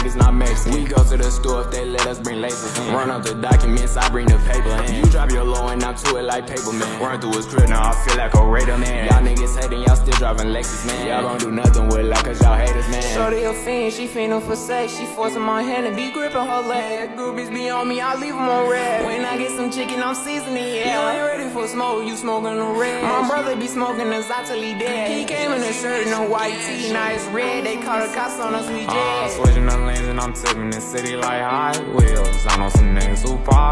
niggas not Mexican. We go to the store if they let us bring laces in. Run up the documents, I bring the paper in. You drop your low and I'm to it like paper, man. Run through his crib, now I feel like a raider, man. Y'all niggas hating, y'all still driving Lexus, man. Y'all gon' do nothing with like cause y'all haters, man. Shorty a fiend, she fiendin' for sex. She forcing my hand and be gripping her leg. Groupies be on me, I leave them on red. When I get some chicken, I'm seasoning, yeah. You ain't ready for smoke, you smoking the red. My brother be smoking the till he dead. He came in a shirt and a white tee, now it's red. They call the cops on us, we Uh, dead. switching the lanes and I'm tipping the city like high wheels. I know some niggas who pause.